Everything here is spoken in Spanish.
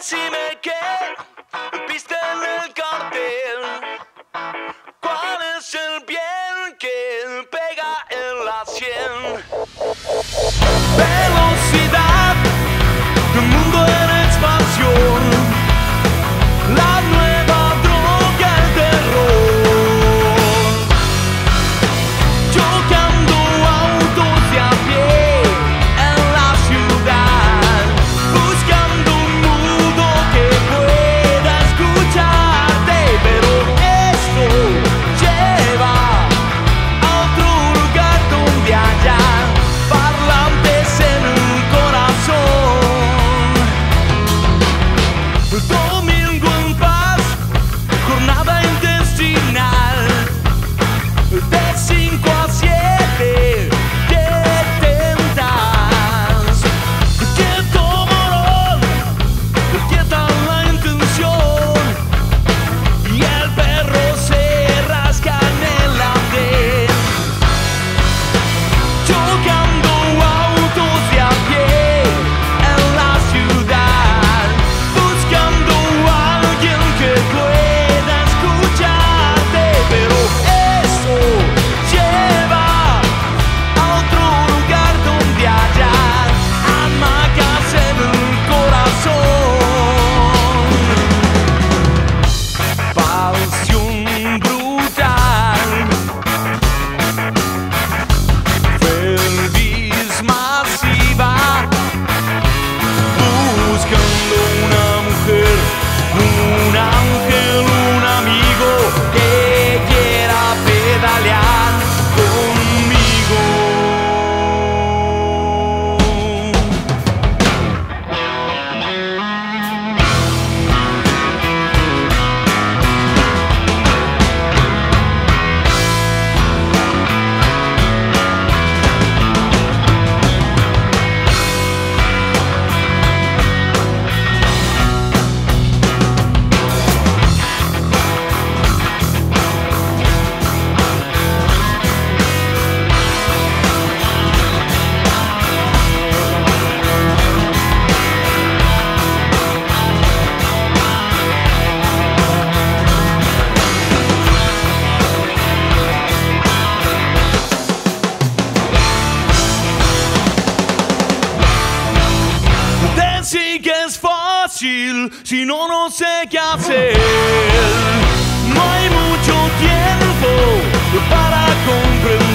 Decime qué viste en el cartel. ¿Cuál es el bien que pega en la sien? si no, no sé qué hacer. No hay mucho tiempo para comprender.